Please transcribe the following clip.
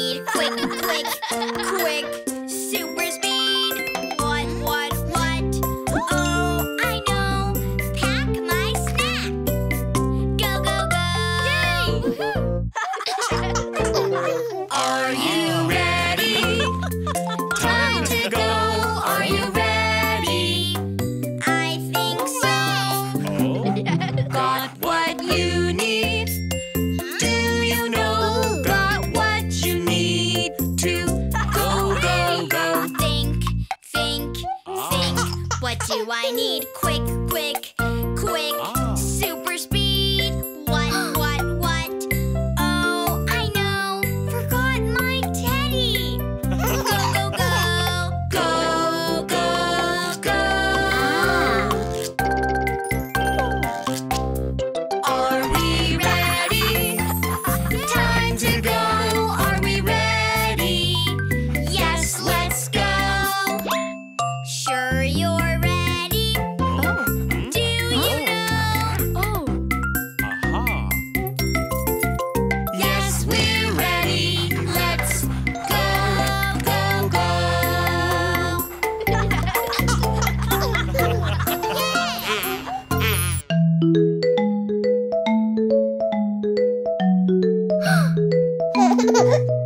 speed. Quick, quick, quick. Super speed. What, what, what? Oh, I know. Pack my. Go, go, go. Yay! What do I need? Quick, quick. what?